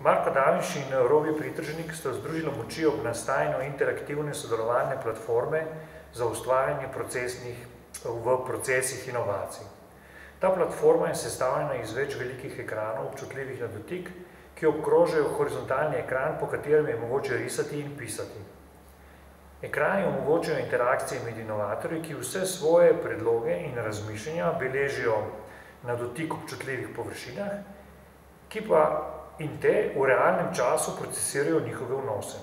Marko Daviš in Robi Pritržnik sta združila moči ob nastajanju interaktivne sodelovalne platforme za ustvarjanje procesnih, v procesih inovacij. Ta platforma je sestavljena iz več velikih ekranov, občutljivih na dotik, ki obkrožajo horizontalni ekran, po katerem je mogoče risati in pisati. Ekrani omogočajo interakcije med inovatorji, ki vse svoje predloge in razmišljanja beležijo na dotik občutljivih površinah, ki pa in te v realnem času procesirajo njihove vnose.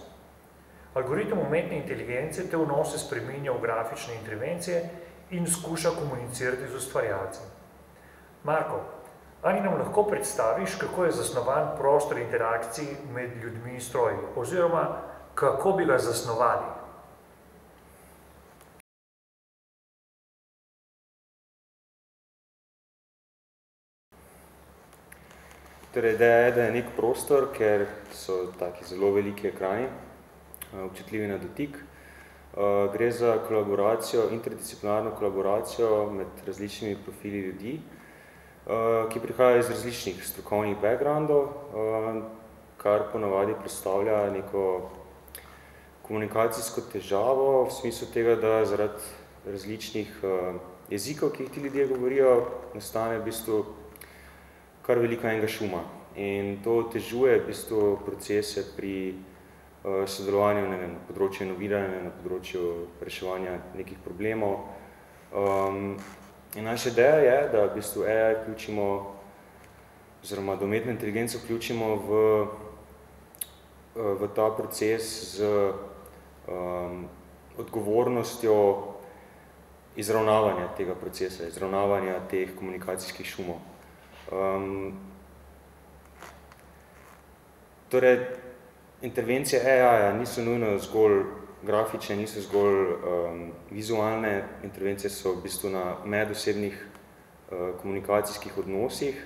Algoritem umetne inteligence te vnose spreminja v grafične intervencije in skuša komunicirati z ustvarjalcem. Marko, ali nam lahko predstaviš, kako je zasnovan prostor interakcij med ljudmi in stroji oziroma kako bi ga zasnovali? Torej, ideja je, da je neki prostor, ker so taki zelo veliki ekrani, občutljivi na dotik. Gre za kolaboracijo, interdisciplinarno kolaboracijo med različnimi profili ljudi, ki prihajajo iz različnih strokovnih backgroundov, kar ponavadi predstavlja neko komunikacijsko težavo v smislu tega, da zaradi različnih jezikov, ki jih ti ljudje govorijo, nastane v bistvu kar veliko enega šuma. In to otežuje v bistvu procese pri sodelovanju ne vem, na področju inoviranja, na področju reševanja nekih problemov. In naša ideja je, da v bistvu AI vključimo oziroma da umetno inteligenco vključimo v, v ta proces z um, odgovornostjo izravnavanja tega procesa, izravnavanja teh komunikacijskih šumov. Um, torej, intervencije AI-ja niso nujno zgolj grafične, niso zgolj um, vizualne, intervencije so v bistvu na medosebnih uh, komunikacijskih odnosih,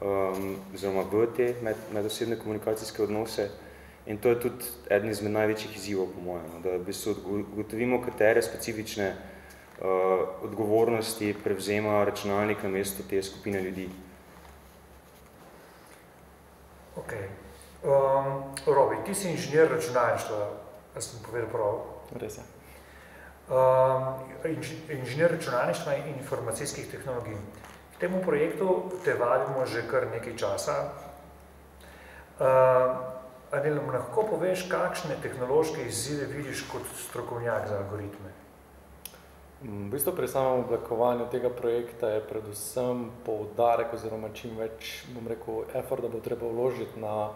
um, oziroma v te med, medosebne komunikacijske odnose. In to je tudi eden izmed največjih izzivov, po mojem, no, da v bistvu ugotovimo, katere specifične uh, odgovornosti prevzema računalnik na mesto te skupine ljudi. Ok. Um, Robi, ti si inženir računalništva, jaz sem povedal prav? Res je. Um, inženir računalništva in informacijskih tehnologij. K temu projektu te vadimo že kar nekaj časa. Um, ali nam lahko poveš, kakšne tehnološke izzive vidiš kot strokovnjak za algoritme? V bistvu pri samem oblikovanju tega projekta je predvsem poudarek oziroma čim več, bom rekel, effort, da bo treba vložiti na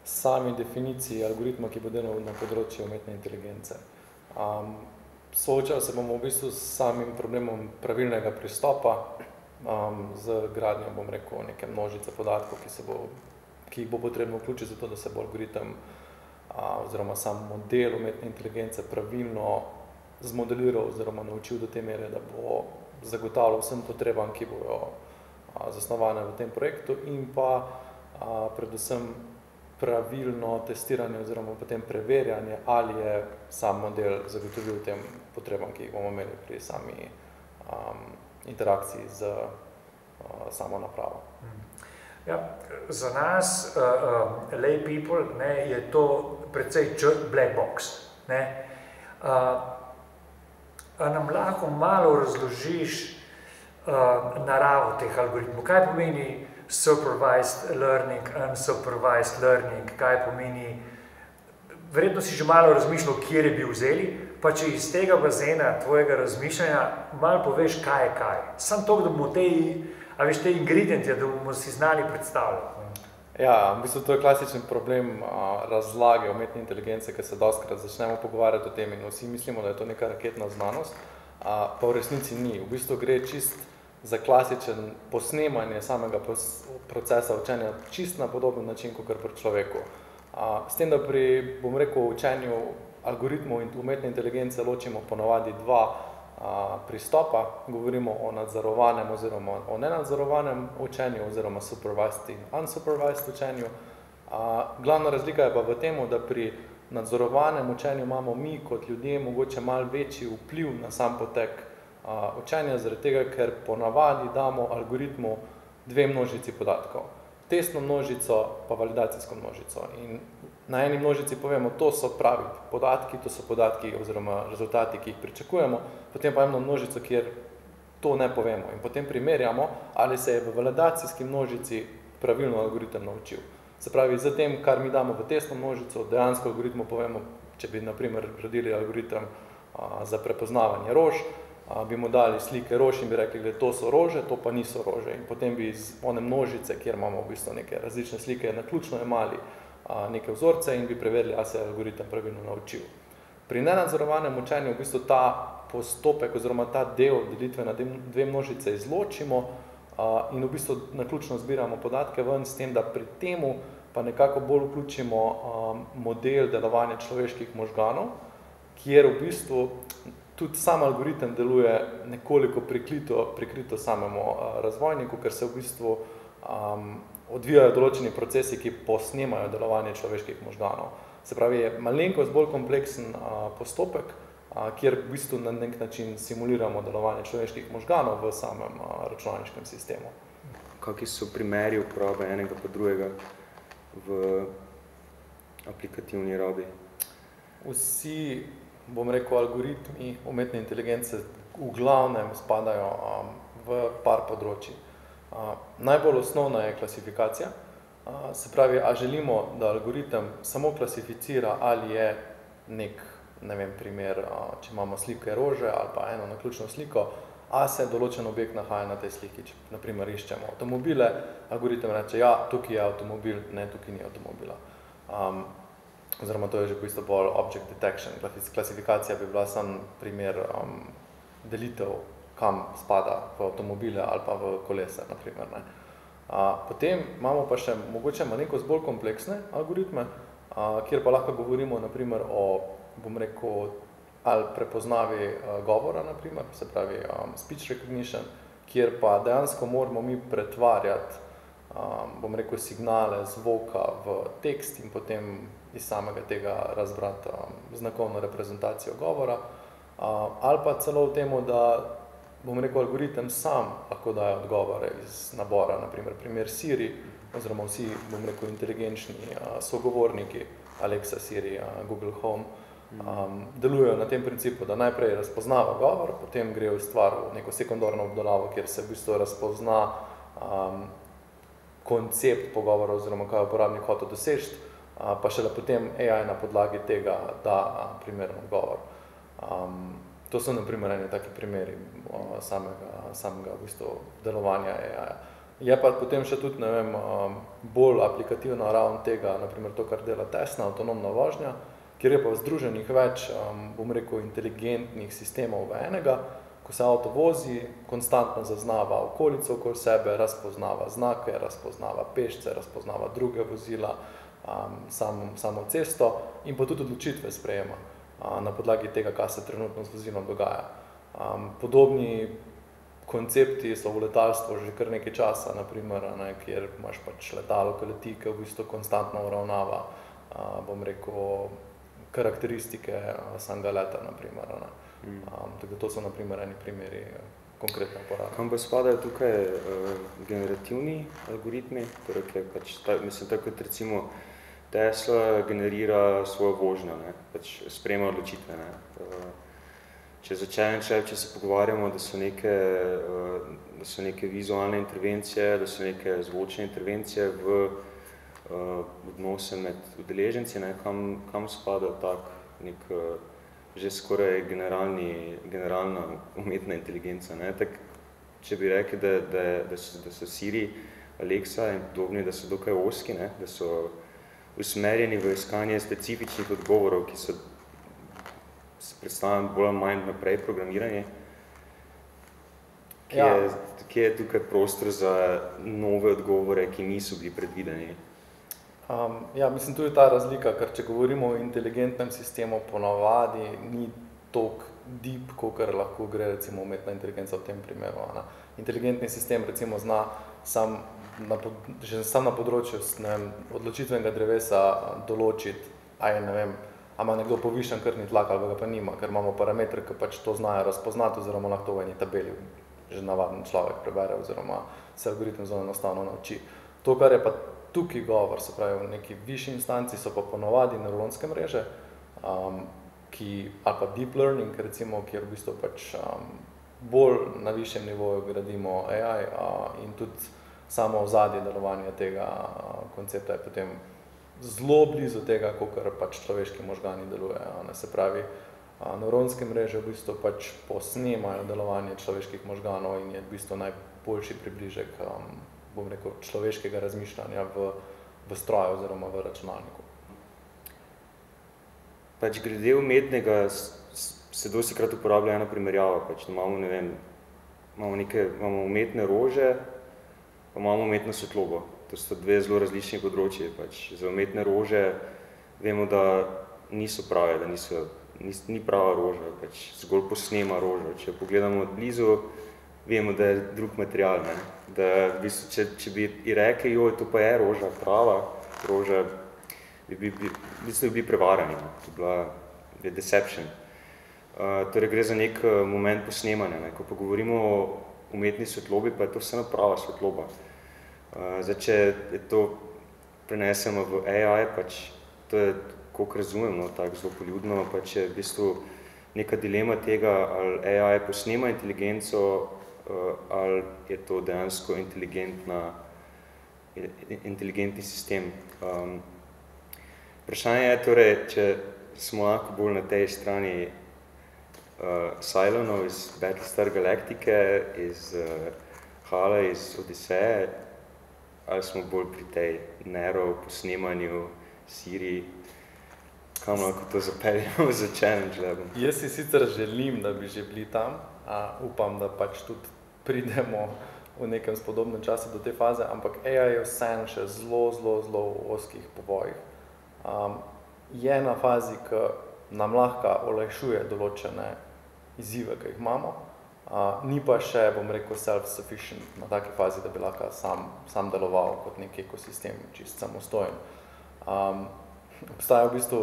sami definiciji algoritma, ki bo delal na področju umetne inteligence. Um, soočal se bomo v bistvu s samim problemom pravilnega pristopa, um, z gradnjo, bom rekel, neke množice podatkov, ki, se bo, ki jih bo potrebno vključiti za to, da se bo algoritem uh, oziroma sam model umetne inteligence pravilno zmodeliral oziroma naučil do te mere, da bo zagotavljal vsem potrebam, ki bojo a, zasnovane v tem projektu in pa a, predvsem pravilno testiranje oziroma potem preverjanje, ali je sam model zagotovil tem potrebam, ki jih bomo imeli pri sami um, interakciji z uh, samo napravo. Ja, za nas, uh, uh, lay people, ne, je to precej black box. Ne. Uh, nam lahko malo razložiš uh, naravo teh algoritmov? Kaj pomeni supervised learning, unsupervised learning? Kaj pomeni, verjetno si že malo razmišljal, kjer je bil vzeli, pa če iz tega bazena tvojega razmišljanja malo poveš, kaj je kaj. Sam to, da bomo te, a veš, te ingredientje, da bomo si znali predstavljati. Ja, v bistvu to je klasičen problem a, razlage umetne inteligence, ker se doskrat začnemo pogovarjati o tem in vsi mislimo, da je to neka raketna znanost, a, pa v resnici ni. V bistvu gre čist za klasičen posnemanje samega procesa učenja čist na podoben način, kot pri človeku. A, s tem, da pri, bom rekel, učenju algoritmov in umetne inteligence ločimo ponovadi dva pristopa, govorimo o nadzorovanem oziroma o nenadzorovanem učenju oziroma supervised in unsupervised učenju. Glavna razlika je pa v tem, da pri nadzorovanem učenju imamo mi kot ljudje mogoče malo večji vpliv na sam potek učenja, zaradi tega, ker ponavadi damo algoritmu dve množici podatkov. testno množico pa validacijsko množico. In na eni množici povemo, to so pravi podatki, to so podatki oziroma rezultati, ki jih pričakujemo, potem pa eno množico, kjer to ne povemo in potem primerjamo, ali se je v validacijski množici pravilno algoritem naučil. Se pravi, za tem, kar mi damo v testno množico, dejansko algoritmu povemo, če bi naprimer gradili algoritem a, za prepoznavanje rož, a, bi mu dali slike rož in bi rekli, da to so rože, to pa niso rože. In potem bi iz one množice, kjer imamo v bistvu neke različne slike, naključno imali neke vzorce in bi preverili, ali se je algoritem pravilno naučil. Pri nenadzorovanem učenju v bistvu ta postopek oziroma ta del delitve na dve množice izločimo in v bistvu naključno zbiramo podatke ven s tem, da pri temu pa nekako bolj vključimo model delovanja človeških možganov, kjer v bistvu tudi sam algoritem deluje nekoliko prikrito, prikrito samemu razvojniku, ker se v bistvu um, odvijajo določeni procesi, ki posnemajo delovanje človeških možganov. Se pravi, je malenkost bolj kompleksen a, postopek, a, kjer v bistvu na nek način simuliramo delovanje človeških možganov v samem a, računalniškem sistemu. Kakšni so primeri uporabe enega pa drugega v aplikativni rabi? Vsi, bom rekel, algoritmi umetne inteligence v glavnem spadajo um, v par področji. Najbolj osnovna je klasifikacija, se pravi, a želimo, da algoritem samo klasificira, ali je nek, ne vem, primer, če imamo slike rože ali pa eno naključno sliko, a se določen objekt nahaja na tej sliki, če naprimer iščemo avtomobile, algoritem reče, ja, tukaj je avtomobil, ne, tukaj ni avtomobila. Um, oziroma to je že v bistvu bolj object detection, klasifikacija bi bila sam primer um, delitev, kam spada v avtomobile ali pa v kolesa, naprimer. Ne. Uh, potem imamo pa še mogoče malenkost bolj kompleksne algoritme, uh, kjer pa lahko govorimo naprimer o, bom rekel, ali prepoznavi uh, govora, naprimer, se pravi um, speech recognition, kjer pa dejansko moramo mi pretvarjati, um, bom rekel, signale zvoka v tekst in potem iz samega tega razbrati um, znakovno reprezentacijo govora, uh, ali pa celo v temu, da bom rekel, algoritem sam lahko daje odgovore iz nabora, naprimer primer Siri, oziroma vsi, bom rekel, inteligenčni uh, sogovorniki, Alexa, Siri, uh, Google Home, um, delujejo na tem principu, da najprej razpoznava govor, potem gre v stvar v neko sekundarno obdelavo, kjer se v bistvu razpozna um, koncept pogovora oziroma kaj uporabnik hotel doseči, pa šele potem AI na podlagi tega da primeren odgovor. Um, to so na primer eni taki primeri samega, samega v bistvu delovanja AI. -ja. Je pa potem še tudi, ne vem, um, bolj aplikativna ravn tega, naprimer to, kar dela tesna avtonomna vožnja, kjer je pa združenih več, bom rekel, inteligentnih sistemov v enega, ko se avto vozi, konstantno zaznava okolico okoli sebe, razpoznava znake, razpoznava pešce, razpoznava druge vozila, um, samo, cesto in pa tudi odločitve sprejema uh, na podlagi tega, kaj se trenutno z vozilom dogaja. Um, podobni koncepti so v letalstvu že kar nekaj časa, naprimer, ne, kjer imaš pač letalo, ki leti, ki v bistvu konstantno uravnava, uh, bom rekel, karakteristike uh, samega leta, naprimer. Ne. Um, tako to so naprimer eni primeri konkretne uporabe. Kam pa spadajo tukaj uh, generativni algoritmi, torej, kaj pač, ta, mislim, tako kot recimo Tesla generira svojo vožnjo, ne, pač sprejema odločitve. Ne. Uh, če začejem, če, če se pogovarjamo, da so, neke, uh, da so neke vizualne intervencije, da so neke zvočne intervencije v uh, odnose med udeleženci, ne, kam, kam spada tak nek uh, že skoraj generalni, generalna umetna inteligenca. Ne. Tak, če bi rekli, da, da, da, so, da so Siri, Alexa in podobni, da so dokaj oski, ne, da so usmerjeni v iskanje specifičnih odgovorov, ki so se predstavljam bolj manj naprej programiranje, ki, ja. je, ki je tukaj prostor za nove odgovore, ki niso bili predvideni. Um, ja, mislim, tu je ta razlika, ker če govorimo o inteligentnem sistemu, ponavadi ni tok deep, kot lahko gre recimo umetna inteligenca v tem primeru. Ne. Inteligentni sistem recimo zna sam na, že sam na področju ne vem, odločitvenega drevesa določiti, a je, ne vem, ima nekdo povišen krvni tlak ali ga pa nima, ker imamo parametre, ki pač to znajo razpoznati oziroma lahko v eni tabeli že navaden človek prebere oziroma se algoritem zelo enostavno nauči. To, kar je pa tukaj govor, se pravi v neki višji instanci, so pa ponovadi neuronske mreže, um, ki, ali pa deep learning, recimo, kjer v bistvu pač um, bolj na višjem nivoju gradimo AI uh, in tudi samo ozadje delovanja tega uh, koncepta je potem zelo blizu tega, kot pač človeški možgani delujejo. Ne? Se pravi, uh, neuronske mreže v bistvu pač posnemajo delovanje človeških možganov in je v bistvu najboljši približek um, bom rekel, človeškega razmišljanja v, v stroju oziroma v računalniku. Pač glede umetnega se dosti krat uporablja ena primerjava, pač imamo, ne vem, imamo, neke, imamo umetne rože, pa imamo umetno svetlobo. To so dve zelo različni področji. Pač. Za umetne rože vemo, da niso prave, da niso, ni, ni prava roža, pač zgolj posnema rožo. Če pogledamo od blizu, vemo, da je drug material. Ne? Da, v bistvu, če, če bi rekli, jo, to pa je roža, prava roža, bi, bi, bi, v bistvu bi prevarani. No? To bila je deception. Uh, torej gre za nek uh, moment posnemanja. Ne? Ko pa govorimo o umetni svetlobi, pa je to vseeno prava svetloba. Uh, zdaj, če to prenesemo v AI, pač to je, koliko razumemo, tako zelo poljudno, pač je v bistvu neka dilema tega, ali AI posnema inteligenco uh, ali je to dejansko inteligentna, inteligentni sistem. Um, vprašanje je torej, če smo lahko bolj na tej strani uh, Cylonov iz Battlestar Galactike, iz uh, Hala, iz Odiseje, ali smo bolj pri tej Nero posnemanju Siri, kam lahko to zapeljamo za challenge labom. Jaz si sicer želim, da bi že bili tam, a upam, da pač tudi pridemo v nekem spodobnem času do te faze, ampak AI je vseeno še zelo, zelo, zelo v oskih povojih. Um, je na fazi, ki nam lahko olajšuje določene izzive, ki jih imamo, uh, ni pa še, bom rekel, self-sufficient na taki fazi, da bi lahko sam, sam deloval kot nek ekosistem, čist samostojen. Um, obstaja v bistvu,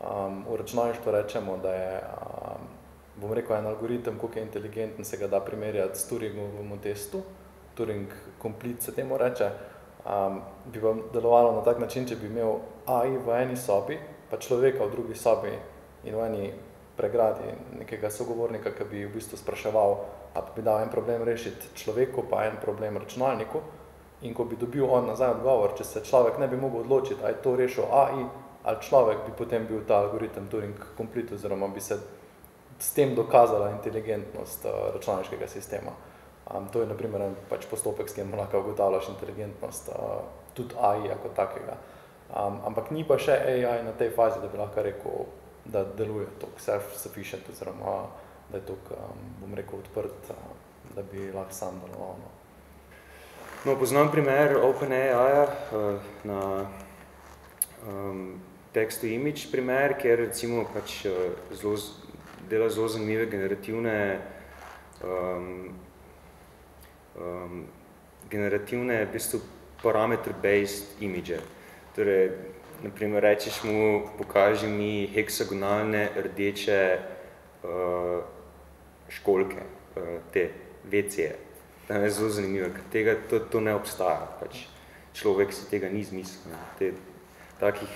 um, v računalništvu rečemo, da je um, bom rekel, en algoritem, koliko je inteligenten, se ga da primerjati s Turingovim testu, Turing complete se temu reče, um, bi pa delovalo na tak način, če bi imel AI v eni sobi, pa človeka v drugi sobi in v eni pregradi nekega sogovornika, ki bi v bistvu spraševal, a bi dal en problem rešiti človeku, pa en problem računalniku, in ko bi dobil on nazaj odgovor, če se človek ne bi mogel odločiti, a je to rešil AI, ali človek bi potem bil ta algoritem Turing complete, oziroma bi se s tem dokazala inteligentnost uh, računalniškega sistema. Um, to je naprimer en pač postopek, s tem lahko ugotavljaš inteligentnost uh, tudi AI kot takega. Um, ampak ni pa še AI na tej fazi, da bi lahko rekel, da deluje toliko self-sufficient oziroma da je toliko, um, bom rekel, odprt, uh, da bi lahko sam deloval. No. No, poznam primer OpenAI uh, na um, text-to-image primer, kjer recimo pač uh, zelo dela zelo zanimive generativne um, um, generativne v bistvu parameter-based image. Torej, naprimer, rečeš mu, pokaži mi heksagonalne rdeče uh, školke, uh, te vecije. To je zelo zanimivo, ker tega, to, to ne obstaja. Pač človek si tega ni zmislil. Te, takih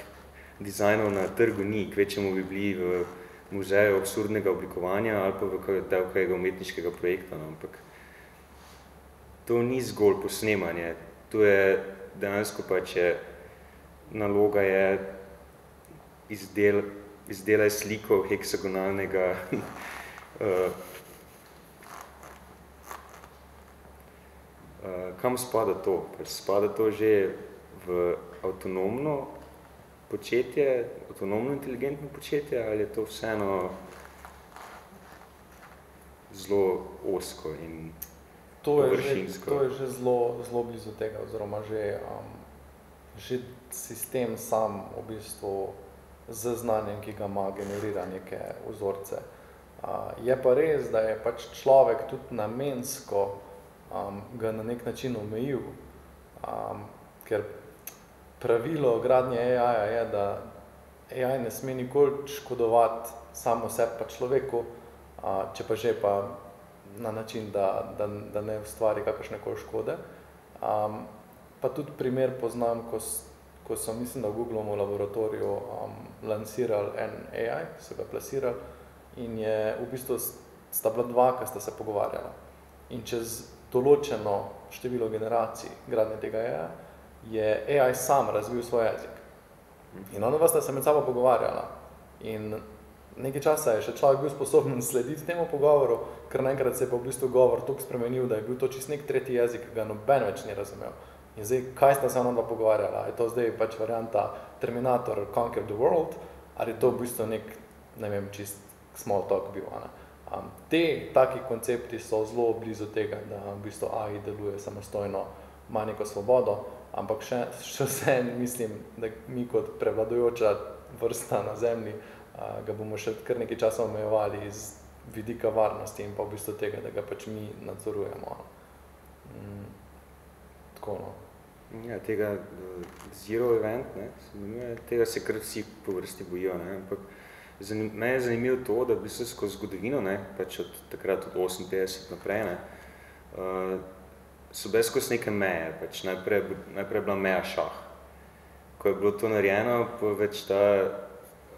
dizajnov na trgu ni, kvečemu bi bili v muzeju absurdnega oblikovanja ali pa v del kajega umetniškega projekta, no, ampak to ni zgolj posnemanje, to je dejansko pa, če naloga je izdel, izdelaj sliko heksagonalnega uh, uh, kam spada to? Pač spada to že v avtonomno početje, avtonomno inteligentno početje, ali je to vseeno zelo osko in to je že, to je že zelo, zelo blizu tega, oziroma že, um, že sistem sam v bistvu z znanjem, ki ga ima, generira neke vzorce. Uh, je pa res, da je pač človek tudi namensko um, ga na nek način omejil, um, ker pravilo gradnje AI-ja je, da AI ne sme nikoli škodovati samo sebi pa človeku, a, če pa že pa na način, da, da, da ne ustvari kakršne koli škode. Um, pa tudi primer poznam, ko, ko so, mislim, da v Google v laboratoriju um, lansirali en AI, so ga plasirali in je v bistvu sta bila dva, ki sta se pogovarjala. In čez določeno število generacij gradnje tega AI, je AI sam razvil svoj jezik. In ona sta se med sabo pogovarjala. In nekaj časa je še človek bil sposoben slediti temu pogovoru, ker naenkrat se je pa v bistvu govor toliko spremenil, da je bil to čist nek tretji jezik, ki ga noben več ni razumel. In zdaj, kaj sta se ona dva pogovarjala? Je to zdaj pač varianta Terminator Conquer the World, ali je to v bistvu nek, ne vem, čist small talk bil? Um, te taki koncepti so zelo blizu tega, da v bistvu AI deluje samostojno, ima neko svobodo, ampak še, še vse mislim, da mi kot prevladujoča vrsta na zemlji uh, ga bomo še kar nekaj časa omejevali iz vidika varnosti in pa v bistvu tega, da ga pač mi nadzorujemo. Mm, tako no. Ja, tega uh, zero event, ne, tega se kar vsi po vrsti bojijo, ne, ampak me je zanimivo to, da bi se skozi zgodovino, ne, pač od takrat od 58 naprej, ne, uh, so bile skozi neke meje, pač najprej, najprej je bila meja šah. Ko je bilo to narejeno, pa več ta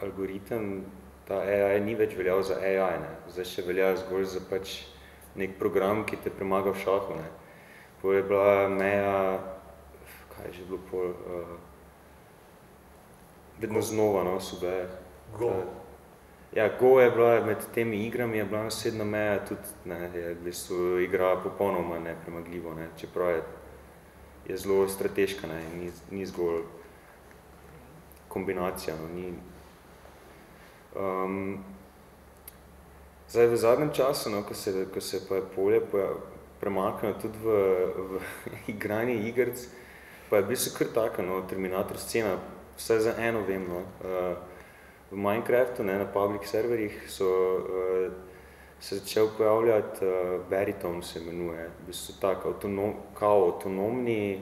algoritem, ta AI ni več veljal za AI, ne. zdaj še velja zgolj za pač nek program, ki te premaga v šahu. Ne. Po je bila meja, kaj je že bilo pol, uh, vedno Go. znova, no, so bile. Go. Ta, Ja, Go je bila med temi igrami, je bila nasedna meja tudi, ne, je v bistvu igra popolnoma nepremagljivo, ne, čeprav je, je zelo strateška, ne, ni, ni zgolj kombinacija, no, ni. Um, zdaj, v zadnjem času, no, ko se, ko se pa je polje premaknilo tudi v, v igranje igrc, pa je v bistvu kar taka, no, Terminator scena, vse za eno vem, no, uh, v Minecraftu, ne, na public serverjih, so uh, se začel pojavljati, uh, Baritone se imenuje, v bistvu tak avtonom, kao avtonomni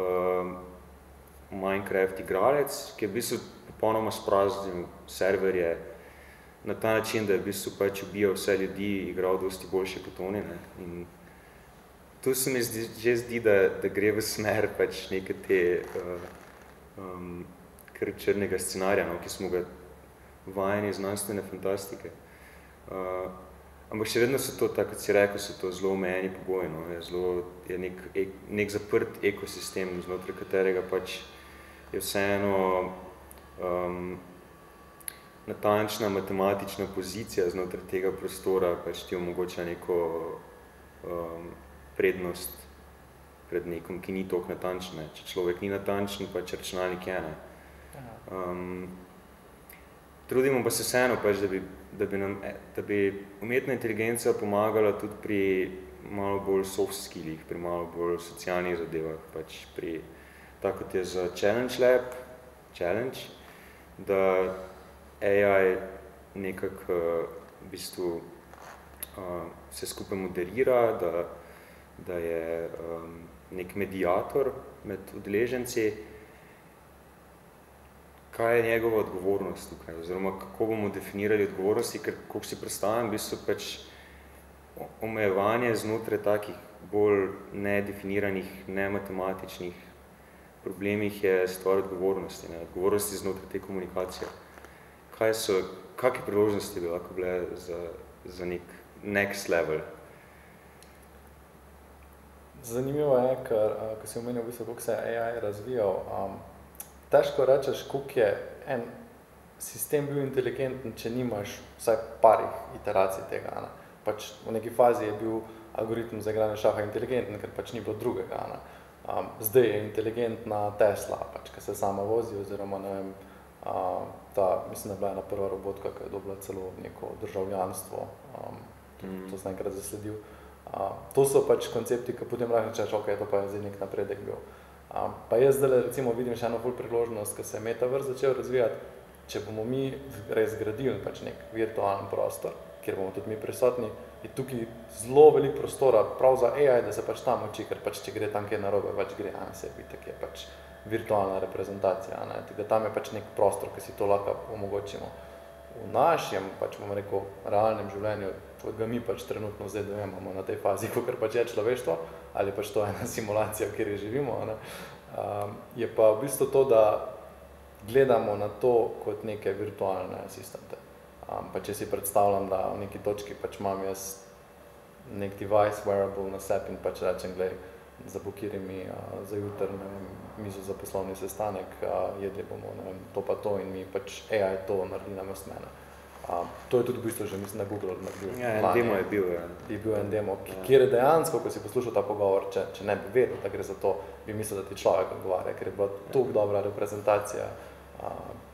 uh, Minecraft igralec, ki je v bistvu popolnoma spraznil serverje na ta način, da je v bistvu pač ubijal vse ljudi, igral dosti boljše kot oni. Ne, in tu se mi zdi, že zdi, da, da gre v smer pač neke te uh, um, kar črnega scenarija, no, ki smo ga vajeni znanstvene fantastike. Uh, ampak še vedno so to, tako kot si rekel, so to zelo omejeni pogoji. No? Je, zelo, je nek, ek, nek zaprt ekosistem, znotraj katerega pač je vseeno um, natančna matematična pozicija znotraj tega prostora, pač ti omogoča neko um, prednost pred nekom, ki ni toliko natančen. Če človek ni natančen, pač računalnik je. Ne? Um, Trudimo pa se vseeno, pač, da, bi, da, bi nam, eh, da bi umetna inteligenca pomagala tudi pri malo bolj soft skillih, pri malo bolj socialnih zadevah, pač pri, tako kot je za Challenge Lab, challenge, da AI nekako v bistvu uh, se skupaj moderira, da, da je um, nek mediator med udeleženci, kaj je njegova odgovornost tukaj, oziroma kako bomo definirali odgovornosti, ker kako si predstavljam, v bistvu pač omejevanje znotraj takih bolj nedefiniranih, nematematičnih problemih je stvar odgovornosti, ne? odgovornosti znotraj te komunikacije. Kaj so, kakve priložnosti bi lahko bile za, za nek next level? Zanimivo je, ker, ko si omenil, v bistvu, kako se je AI razvijal, um, težko rečeš, koliko je en sistem bil inteligenten, če nimaš vsaj parih iteracij tega. Ne. Pač v neki fazi je bil algoritem za igranje šaha inteligenten, ker pač ni bilo drugega. Ne. Um, zdaj je inteligentna Tesla, pač, ki se sama vozi, oziroma ne vem, uh, ta, mislim, da je bila ena prva robotka, ki je dobila celo neko državljanstvo, um, mm. to sem enkrat zasledil. Uh, to so pač koncepti, ki potem lahko rečeš, ok, to pa je zdaj nek napredek bil. Um, pa jaz zdaj recimo vidim še eno bolj priložnost, ko se je metaverse začel razvijati, če bomo mi res gradili pač nek virtualen prostor, kjer bomo tudi mi prisotni, je tukaj zelo veliko prostora prav za AI, da se pač tam uči, ker pač če gre tam kje narobe, pač gre na sebi, tak je pač virtualna reprezentacija, ne? Tako, tam je pač nek prostor, ki si to lahko omogočimo. V našem, pač bomo rekel, realnem življenju, kot ga mi pač trenutno zdaj dojemamo na tej fazi, kot pač je človeštvo, ali pač to ena simulacija, v kateri živimo. Ne. Um, je pa v bistvu to, da gledamo na to kot neke virtualne asistente. Um, pa če si predstavljam, da v neki točki pač imam jaz nek device, wearable na sebi in pač rečem, gledaj, zabukiri mi uh, za jutr mizo za poslovni sestanek, uh, jedli bomo ne vem, to pa to in mi pač AI to naredi na mene. Um, to je tudi v bistvu že, mislim, na Google naredil. Ja, en demo je bil, ja. Je bil en demo, ja. kjer je dejansko, ko si poslušal ta pogovor, če, če ne bi vedel, da gre za to, bi mislil, da ti človek odgovarja, ker je bila ja. tako dobra reprezentacija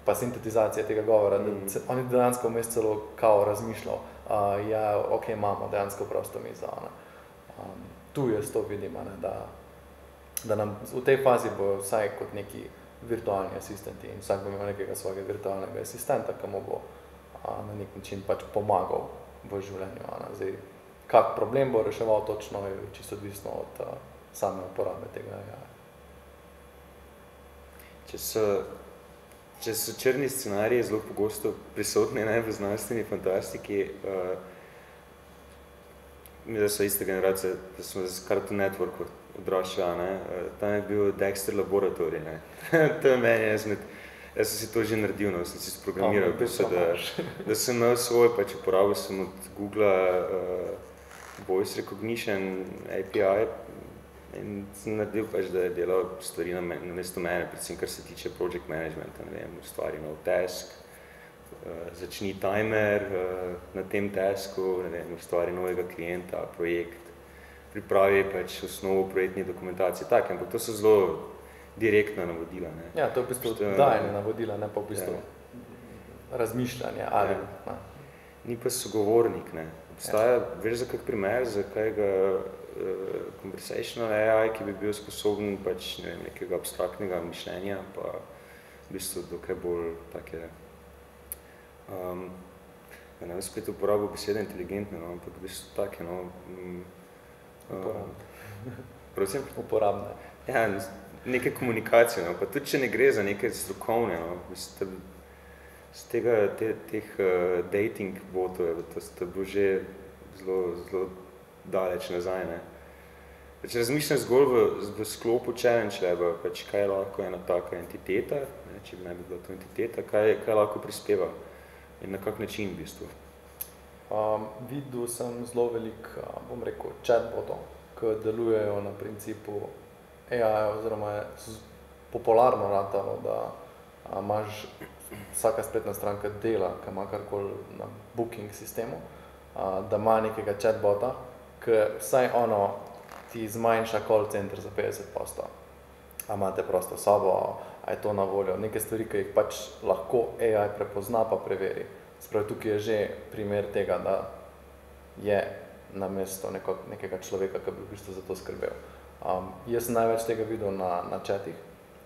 pa sintetizacija tega govora, mm. da se, on je dejansko vmes celo kao razmišljal, uh, ja, ok, imamo dejansko prosto mizo. Um, tu jaz to vidim, ne, da, da nam v tej fazi bo vsaj kot neki virtualni asistenti in vsak bo imel nekega svojega virtualnega asistenta, ki mu bo a, na nek način pač pomagal v življenju. A, Zdaj, kak problem bo reševal točno, je čisto odvisno od a, same uporabe tega. Ja. Če se Če so črni scenariji zelo pogosto prisotni ne, v znanstveni fantastiki, uh, mi da so iste generacije, da smo z Cartoon Network odraščali, ne, uh, tam je bil Dexter Laboratory, ne. to je meni, jaz, med, jaz sem si to že naredil, no, sem si sprogramiral, oh, so, da, da sem imel svoj, pač uporabil sem od Google uh, Voice Recognition API, In sem naredil pač, da je delal stvari na, me, na mesto mene, predvsem kar se tiče project managementa, ne vem, ustvari nov task, začni timer uh, na tem tasku, ne vem, ustvari novega klienta, projekt, pripravi pač osnovo projektne dokumentacije, tak, ampak to so zelo direktna navodila. Ne. Ja, to je v bistvu Što, dajne navodila, ne pa v bistvu ja. razmišljanje. Ali, ja. Ni pa sogovornik, ne. Obstaja, ja. veš za kak primer, zakaj ga uh, conversational AI, ki bi bil sposoben pač ne vem, nekega abstraktnega mišljenja, pa v bistvu dokaj bolj take, um, ja ne vem spet uporabil besede inteligentne, no, ampak v bistvu take, no, um, uh, prosim? Uporabne. Ja, neke komunikacije, no, pa tudi če ne gre za neke strokovne, no, mislim, z tega, te, teh uh, dating botov, to ste bil že zelo, zelo daleč nazaj. Ne. Pač razmišljam zgolj v, v sklopu challenge leba, pač kaj je lahko ena taka entiteta, ne, če bi naj bi bila to entiteta, kaj, kaj lahko prispeva in na kak način v bistvu. Um, videl sem zelo velik, bom rekel, chatbotov, ki delujejo na principu AI oziroma je popularno ratalo, da a, imaš vsaka spletna stranka dela, ki ima karkoli na booking sistemu, a, da ima nekega chatbota, ki vsaj ono ti zmanjša call center za 50 posto. A imate prosto sobo, a je to na voljo, neke stvari, ki jih pač lahko AI prepozna pa preveri. Spravi, tukaj je že primer tega, da je na mesto neko, nekega človeka, ki bi v bistvu za to skrbel. Um, jaz sem največ tega videl na, na chatih.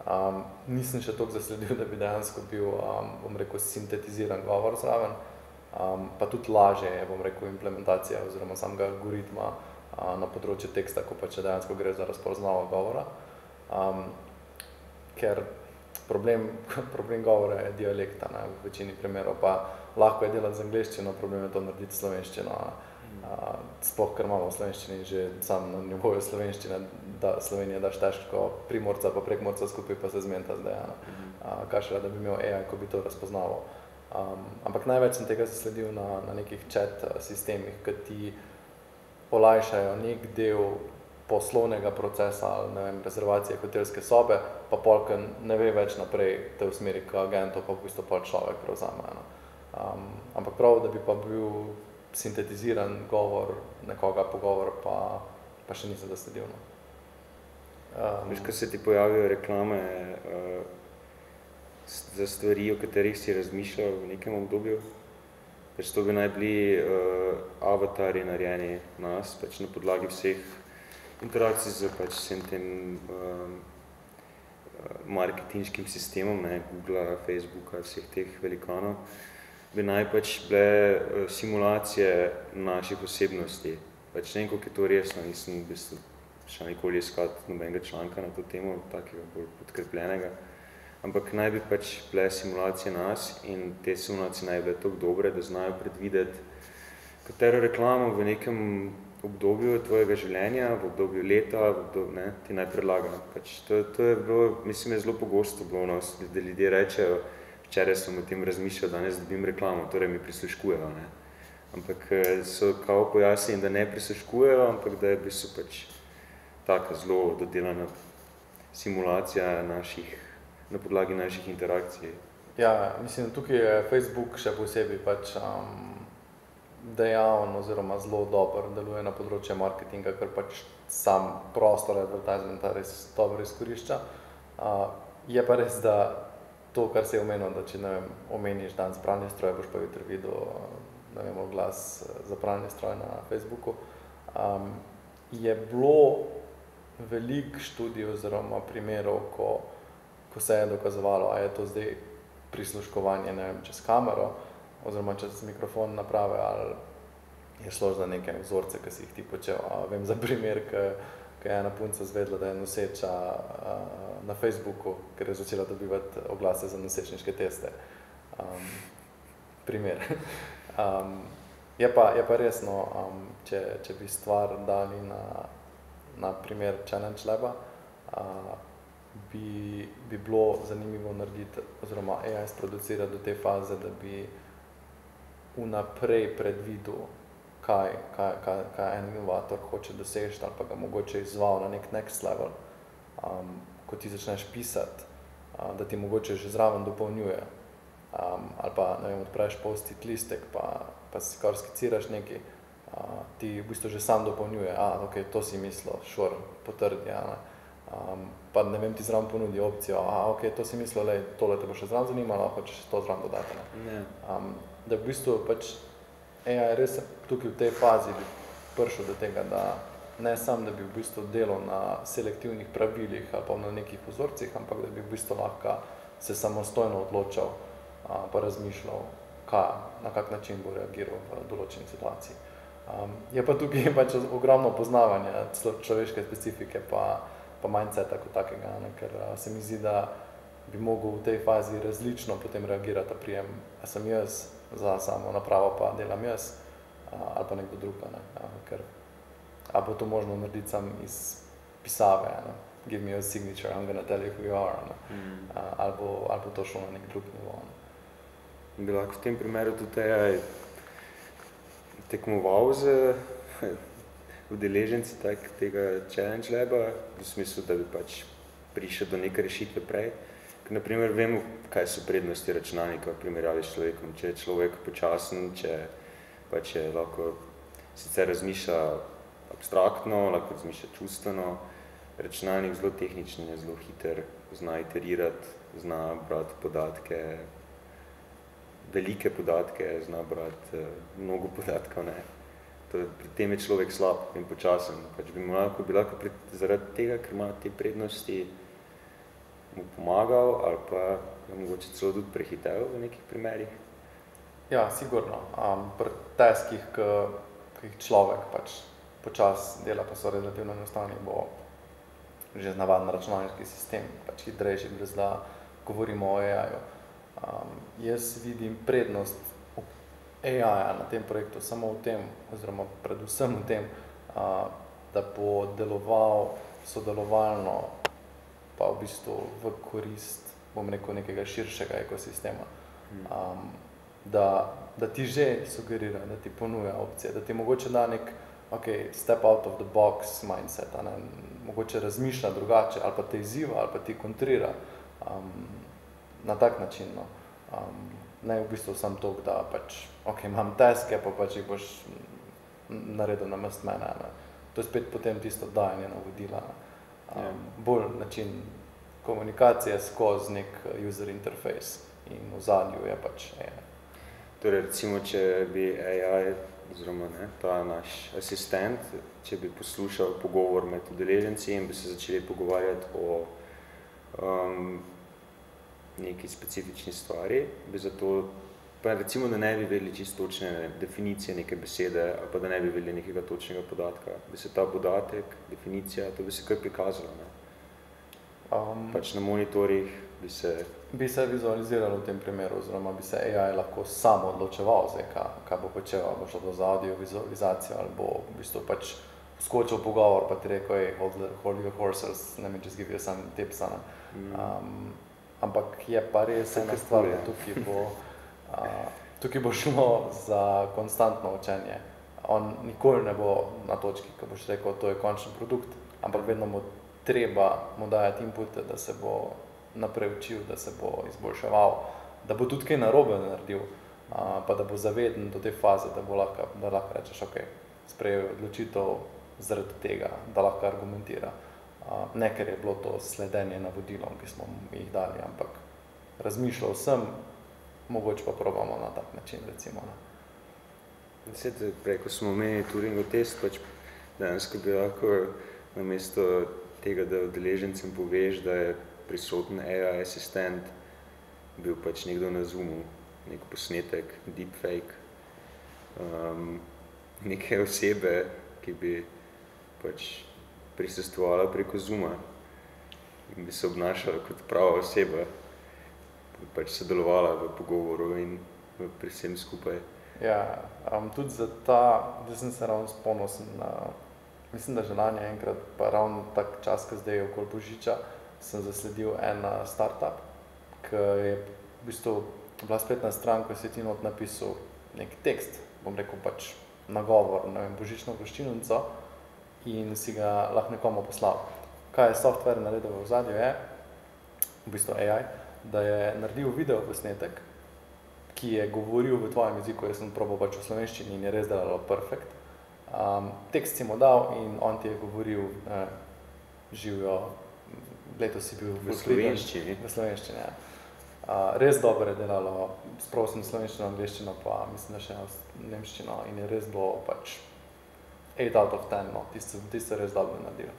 Um, nisem še toliko zasledil, da bi dejansko bil, um, bom rekel, sintetiziran govor zraven um, pa tudi lažje je, bom rekel, implementacija oziroma samega algoritma uh, na področju teksta, ko pa če dejansko gre za razpoznavo govora. Um, ker problem, problem govora je dialekta, ne, v večini primerov, pa lahko je delati z angliščino, problem je to narediti slovenščino, uh, sploh ker imamo v slovenščini že sam na nivoju slovenščine, da Slovenija daš težko primorca pa prekmorca skupaj pa se zmenta zdaj, uh, kaj še da bi imel AI, ko bi to razpoznalo. Um, ampak največ sem tega zasledil na, na nekih chat sistemih, ki ti olajšajo nek del poslovnega procesa ali ne vem, rezervacije hotelske sobe, pa polk ne ve več naprej te usmeri k agentu, pa v bistvu pol človek prevzame. No. Um, ampak prav, da bi pa bil sintetiziran govor nekoga pogovor, pa, pa še nisem zasledil. No. Um, Veš, ko se ti pojavijo reklame, uh, za stvari, o katerih si razmišljal v nekem obdobju. Pač to bi naj bili uh, avatari narejeni nas, pač na podlagi vseh interakcij z pač vsem tem um, marketinškim sistemom, ne, Google, Facebooka, vseh teh velikanov, bi naj pač bile uh, simulacije naših osebnosti. Pač ne vem, koliko je to resno, nisem v bistvu še nikoli iskati nobenega članka na to temo, takega bolj podkrepljenega ampak naj bi pač bile simulacije nas in te simulacije naj bile tako dobre, da znajo predvideti, katero reklamo v nekem obdobju tvojega življenja, v obdobju leta, v obdobju, ne, ti naj predlaga. Pač to, to je bilo, mislim, je zelo pogosto bilo, no, da ljudje rečejo, včeraj sem o tem razmišljal, danes dobim reklamo, torej mi prisluškujejo. Ne. Ampak eh, so kao pojasnili, da ne prisluškujejo, ampak da je v bistvu pač taka zelo dodelana simulacija naših, na podlagi naših interakcij. Ja, mislim, tukaj je Facebook še posebej pač um, dejaven oziroma zelo dober, deluje na področju marketinga, ker pač sam prostor advertisementa res dobro izkorišča. Uh, je pa res, da to, kar se je omenil, da če vem, omeniš dan z pranje stroje, boš pa jutri videl, ne vem, glas za pranje stroje na Facebooku. Um, je bilo veliko študij oziroma primerov, ko, ko se je dokazovalo, a je to zdaj prisluškovanje, vem, čez kamero, oziroma čez mikrofon naprave, ali je šlo za neke vzorce, ki si jih ti počel. A, vem za primer, ki je ena punca zvedla, da je noseča a, na Facebooku, ker je začela dobivati oglase za nosečniške teste. Um, primer. Um, je, pa, je pa resno, um, če, če bi stvar dali na, na primer Challenge Laba, uh, bi, bi bilo zanimivo narediti, oziroma AI sproducirati do te faze, da bi vnaprej predvidel, kaj, kaj, kaj, kaj en inovator hoče doseči ali pa ga mogoče izval na nek next level, um, ko ti začneš pisati, uh, da ti mogoče že zraven dopolnjuje. Um, ali pa, vem, odpreš post-it listek, pa, pa si kar skiciraš nekaj, uh, ti v bistvu že sam dopolnjuje, a, ok, to si mislil, šur, potrdi, ne. Um, pa ne vem, ti zraven ponudi opcijo, a, ok, to si mislil, lej, tole te bo še zraven zanimalo, hočeš to zraven dodati, ne. Um, da v bistvu pač AI res tukaj v tej fazi bi prišel do tega, da ne samo, da bi v bistvu delal na selektivnih pravilih ali pa na nekih vzorcih, ampak da bi v bistvu lahko se samostojno odločal a, pa razmišljal, kaj, na kak način bo reagiral v določeni situaciji. Um, je pa tukaj pač ogromno poznavanje človeške specifike pa, pa mindseta kot takega, ne, ker a, se mi zdi, da bi mogel v tej fazi različno potem reagirati, prijem, a sem jaz za samo napravo pa delam jaz ali pa nekdo drug. Ne? Ker, a bo to možno narediti sam iz pisave, ne? give me a signature, I'm gonna tell you who you are, ne? Mm. ali, bo, ali bo to šlo na nek drug nivo. Ne? Bi lahko v tem primeru tudi AI tekmoval z udeleženci tak, tega challenge laba, v smislu, da bi pač prišel do neke rešitve prej. Naprimer, vemo, kaj so prednosti računalnika v primerjavi s človekom. Če je človek počasen, če pa če lahko sicer razmišlja abstraktno, lahko razmišlja čustveno, računalnik zelo tehničen je, zelo hiter, zna iterirati, zna brati podatke, velike podatke, zna brati uh, mnogo podatkov, ne. To, pri tem je človek slab in počasen. Pač bi lahko, bi lahko pri, zaradi tega, ker ima te prednosti, mu pomagal ali pa ga mogoče celo tudi prehitel v nekih primerih? Ja, sigurno. Um, pri teskih, ki jih človek pač počas dela, pa so relativno enostavni, bo že navaden računalniški sistem, pač hitrejši, brez da govorimo o AI-ju. Um, jaz vidim prednost AI-ja na tem projektu samo v tem, oziroma predvsem v tem, uh, da bo deloval sodelovalno pa v bistvu v korist, bom rekel, nekega širšega ekosistema. Um, da, da ti že sugerira, da ti ponuja opcije, da ti mogoče da nek okay, step out of the box mindset, ne, mogoče razmišlja drugače, ali pa te izziva, ali pa ti kontrira um, na tak način. No. Um, ne v bistvu sam to, da pač, ok, imam teske, pa pač jih boš naredil na mest mene. Ne. To je spet potem tisto dajanje navodila. Ne um, bolj način komunikacije skozi nek uh, user interface in v zadnju je pač AI. Torej, recimo, če bi AI, oziroma ne, ta naš asistent, če bi poslušal pogovor med udeleženci in bi se začeli pogovarjati o um, neki specifični stvari, bi zato pa recimo, da ne bi vedeli čisto točne definicije neke besede, ali pa da ne bi vedeli nekega točnega podatka, bi se ta podatek, definicija, to bi se kar prikazalo, ne? Um, pač na monitorih bi se... Bi se vizualiziralo v tem primeru, oziroma bi se AI lahko samo odločeval, zdaj, kaj, kaj bo počel, ali bo šlo to za audio vizualizacijo, ali bo v bistvu pač skočil pogovor, pa ti rekel, hey, hold, hold your horses, let me just give you some tips. Mm. Um, ampak je pa res ena stvar, tukaj bo, tukaj bo šlo za konstantno učenje. On nikoli ne bo na točki, ko boš rekel, to je končni produkt, ampak vedno bo treba mu dajati inpute, da se bo naprej učil, da se bo izboljševal, da bo tudi kaj narobe naredil, uh, pa da bo zaveden do te faze, da bo lahko, da lahko rečeš, ok, sprejel odločitev zaradi tega, da lahko argumentira. Uh, ne, ker je bilo to sledenje navodilom, ki smo jih dali, ampak razmišljal sem, mogoče pa probamo na tak način, recimo. Ne. Sete, prej, ko smo imeli Turingov test, pač dejansko bi lahko na mesto tega, da odeležencem poveš, da je prisoten AI asistent, bil pač nekdo na Zoomu, nek posnetek, deepfake, um, neke osebe, ki bi pač prisustovala preko Zooma in bi se obnašala kot prava oseba, pač sodelovala v pogovoru in pri vsem skupaj. Ja, um, tudi za ta, da sem se ravno sponosen na mislim, da že lani enkrat, pa ravno tak čas, ko zdaj je okoli Božiča, sem zasledil en startup, ki je v bistvu bila spletna stran, ko si ti not napisal nek tekst, bom rekel pač nagovor, ne vem, božično goščinnico in si ga lahko nekomu poslal. Kaj je software naredil v zadju je, v bistvu AI, da je naredil video posnetek, ki je govoril v tvojem jeziku, jaz sem probal pač v slovenščini in je res delalo perfekt, Um, tekst si mu dal in on ti je govoril, eh, živijo, letos si bil v slovenščini. V slovenščini, ja. Uh, res dobro je delalo, spravo sem slovenščino, angliščino, pa mislim, da še nemščino in je res bilo pač 8 out of 10, no, tisto, tisto res dobro naredil.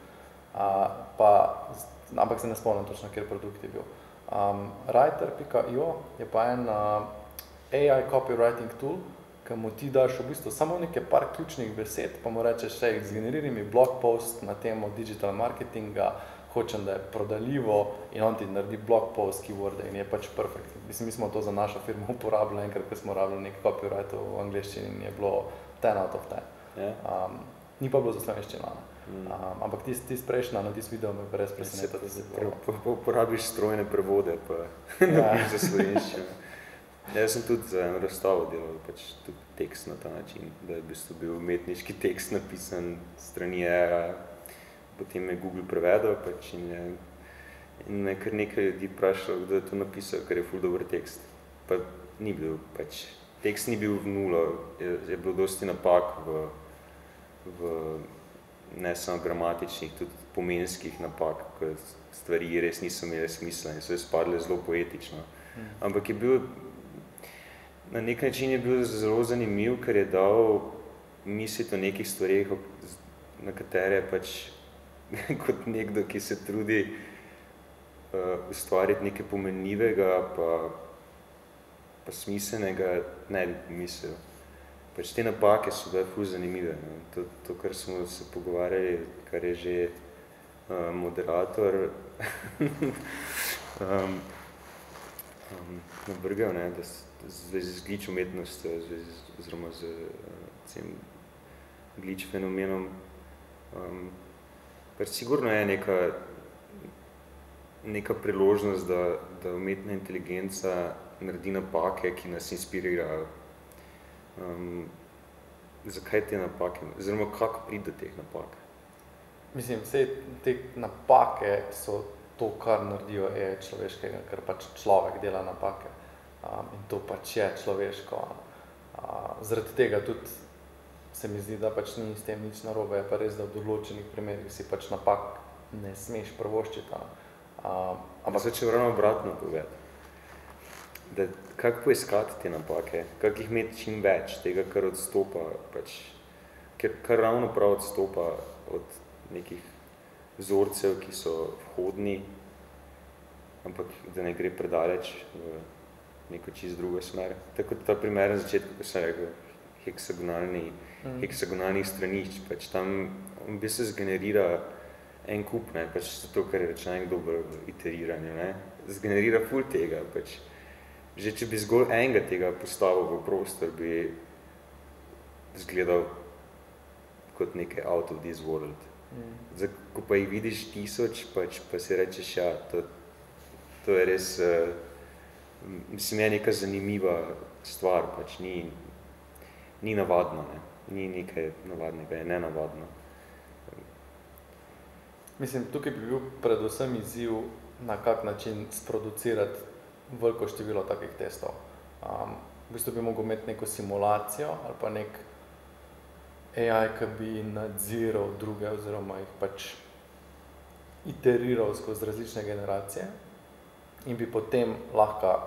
Uh, pa, ampak se ne spomnim točno, kjer produkt je bil. Um, Writer.io je pa en uh, AI copywriting tool, ki mu ti daš v bistvu samo nekaj par ključnih besed, pa mu rečeš, še zgeneriraj mi blog post na temo digital marketinga, hočem, da je prodaljivo in on ti naredi blog post, keyworde in je pač perfekt. Mislim, mi smo to za našo firmo uporabljali enkrat, ko smo rabili nek copyright v angliščini in je bilo 10 out of 10. Yeah. Um, ni pa bilo za slovenščino. Um, ampak ti, ti sprejšnja na tisti video me brez preseneta. Se uporabiš strojne prevode, pa ja. ne za slovenščino. Ja, jaz sem tudi za eno razstavo delal pač tudi tekst na ta način, da je bil umetniški tekst napisan strani ERA, potem je Google prevedel pač in, je, in me kar nekaj ljudi vprašalo, kdo je to napisal, ker je ful dober tekst. Pa ni bil pač, tekst ni bil v nulo, je, je bilo dosti napak v, v ne samo gramatičnih, tudi pomenskih napak, ko stvari res niso imele smisla in so je spadle zelo poetično. Hmm. Ampak je bil na nek način je bil zelo zanimiv, ker je dal misliti o nekih stvarih, na katere pač kot nekdo, ki se trudi uh, ustvariti nekaj pomenljivega, pa, pa smiselnega, ne bi mislil. Pač te napake so bile ful zanimive. Ne. To, to, kar smo se pogovarjali, kar je že uh, moderator um, um, nabrgal, ne, da zvezi z glič umetnostjo, zvezi z, oziroma z uh, glič fenomenom. Um, pač sigurno je neka, neka priložnost, da, da umetna inteligenca naredi napake, ki nas inspirirajo. Um, zakaj te napake? Oziroma, kako pride do teh napak? Mislim, vse te napake so to, kar naredijo je človeškega, ker pač človek dela napake um, in to pač je človeško. Uh, zaradi tega tudi se mi zdi, da pač ni s tem nič narobe, je pa res, da v določenih primerih si pač napak ne smeš prvoščiti. Uh, ampak se če vrano obratno povedati, da kako poiskati te napake, kako jih imeti čim več tega, kar odstopa, pač, ker kar ravno prav odstopa od nekih vzorcev, ki so vhodni, ampak da ne gre predaleč v neko čist drugo smer. Tako ta primer na začetku, ko sem rekel, heksagonalni, mm. heksagonalnih stranišč, pač tam v bistvu zgenerira en kup, ne, pač zato, ker je računalnik dober v iteriranju, ne, zgenerira ful tega. Pač. Že če bi zgolj enega tega postavil v prostor, bi izgledal kot nekaj out of this world. Mm. Zdaj, ko pa jih vidiš tisoč, pač, pa si rečeš, ja, to, to je res, uh, mislim, je neka zanimiva stvar, pač ni, ni navadno, ne? ni nekaj navadnega, je nenavadno. Mislim, tukaj bi bil predvsem izziv, na kak način sproducirati veliko število takih testov. Um, v bistvu bi mogel imeti neko simulacijo ali pa nek AI, ki bi nadziral druge oziroma jih pač iteriral skozi različne generacije in bi potem lahko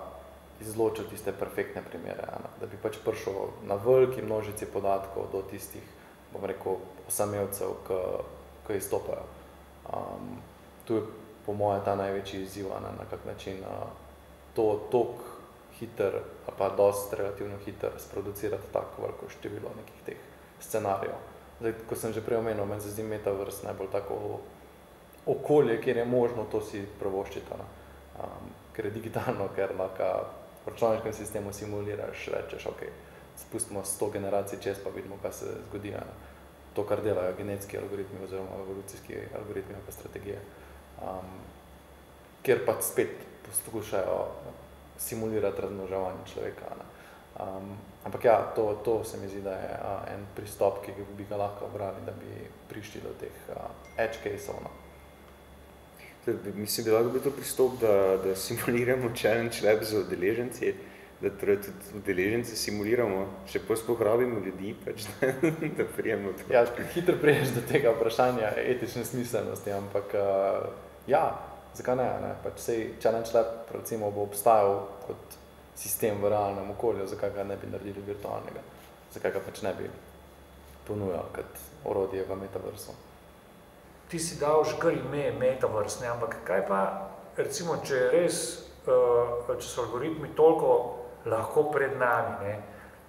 izločil tiste perfektne primere, ne? da bi pač prišel na veliki množici podatkov do tistih, bom rekel, osamevcev, ki, ki izstopajo. Um, tu je po moje ta največji izziv, ne, na kak način uh, to tok hiter, ali pa dost relativno hiter, sproducirati tako veliko število nekih teh scenarijev. Zdaj, ko sem že prej omenil, meni se zdi metaverse najbolj tako okolje, kjer je možno to si prvoščiti, um, ker je digitalno, ker lahko v računalniškem sistemu simuliraš, rečeš, ok, spustimo 100 generacij čez, pa vidimo, kaj se zgodi. Ne to, kar delajo genetski algoritmi oziroma evolucijski algoritmi ali strategije, um, kjer pa spet poskušajo simulirati razmnoževanje človeka. Ne. Um, ampak ja, to, to se mi zdi, da je uh, en pristop, ki bi ga lahko obrali, da bi prišli do teh uh, edge case-ov. No. Mislim, da lahko bi to pristop, da, da simuliramo challenge lab za udeleženci, da torej tudi udeležence simuliramo, še pospoh rabimo ljudi, pač, da, da prijemo to. Ja, hitro priješ do tega vprašanja etične smiselnosti, ampak uh, ja, zakaj ne, ne? Pač sej Challenge Lab recimo bo obstajal kot sistem v realnem okolju, zakaj ga ne bi naredili virtualnega, zakaj ga pač ne bi ponujal kot orodje v metaversu. Ti si dal žgal ime metaverse, ne? ampak kaj pa, recimo, če je res, uh, če so algoritmi toliko lahko pred nami, ne?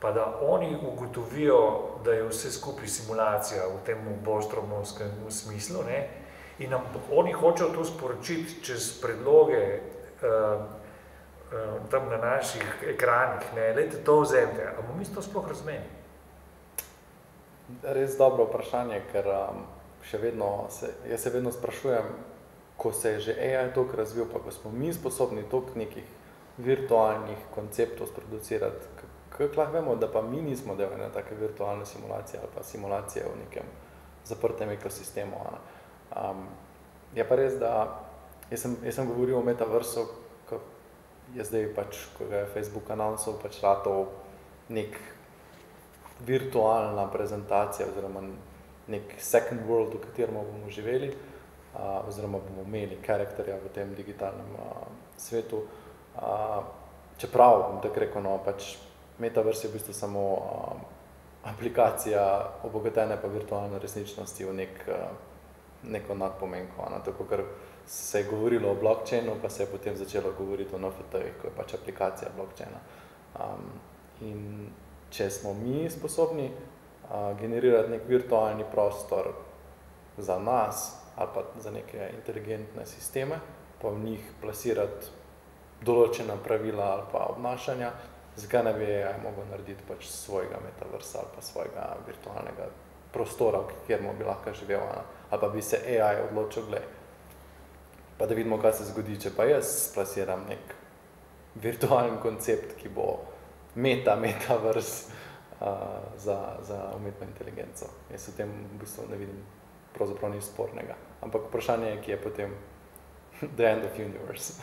pa da oni ugotovijo, da je vse skupaj simulacija v tem bolstromovskem smislu ne? In nam oni hočejo to sporočiti čez predloge uh, uh, tam na naših ekranih, ne? lejte to vzemte, a bomo mi to sploh razmeni? Res dobro vprašanje, ker um, še vedno se, jaz se vedno sprašujem, ko se je že AI toliko razvil, pa ko smo mi sposobni toliko nekih virtualnih konceptov sproducirati. Kako lahko vemo, da pa mi nismo del ene take virtualne simulacije ali pa simulacije v nekem zaprtem ekosistemu. Um, je pa res, da jaz sem, jaz sem govoril o metaversu, ko je zdaj pač, ko je Facebook announcel, pač ratov nek virtualna prezentacija oziroma nek second world, v katerem bomo živeli uh, oziroma bomo imeli karakterja v tem digitalnem uh, svetu. Čeprav, bom tako rekel, no, pač Metaverse je v bistvu samo uh, aplikacija obogatene pa virtualne resničnosti v nek, uh, neko nadpomenko. Ne? Tako, ker se je govorilo o blockchainu, pa se je potem začelo govoriti o NFT, ko je pač aplikacija blockchaina. Um, in če smo mi sposobni uh, generirati nek virtualni prostor za nas ali pa za neke inteligentne sisteme, pa v njih plasirati določena pravila ali pa obnašanja, zakaj ne bi AI mogel narediti pač svojega metaversa ali pa svojega virtualnega prostora, v katerem bi lahko živel, ali pa bi se AI odločil, gled, pa da vidimo, kaj se zgodi, če pa jaz splasiram nek virtualen koncept, ki bo meta, metaverse uh, za, za umetno inteligenco. Jaz v tem v bistvu ne vidim pravzaprav nič spornega. Ampak vprašanje je, ki je potem the end of universe.